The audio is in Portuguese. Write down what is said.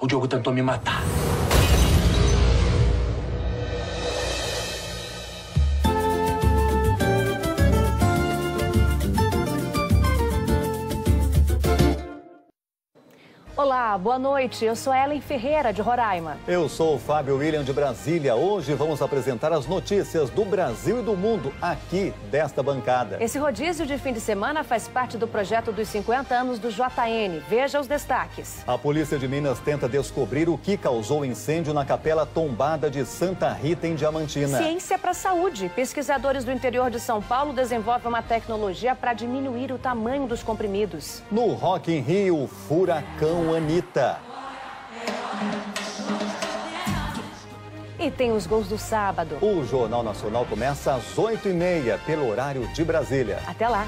o Diogo tentou me matar. Olá, boa noite. Eu sou Ellen Ferreira, de Roraima. Eu sou o Fábio William, de Brasília. Hoje vamos apresentar as notícias do Brasil e do mundo aqui desta bancada. Esse rodízio de fim de semana faz parte do projeto dos 50 anos do JN. Veja os destaques. A Polícia de Minas tenta descobrir o que causou o incêndio na capela tombada de Santa Rita, em Diamantina. Ciência para a saúde. Pesquisadores do interior de São Paulo desenvolvem uma tecnologia para diminuir o tamanho dos comprimidos. No Rock in Rio, furacão Anitta. E tem os gols do sábado. O Jornal Nacional começa às 8h30, pelo horário de Brasília. Até lá.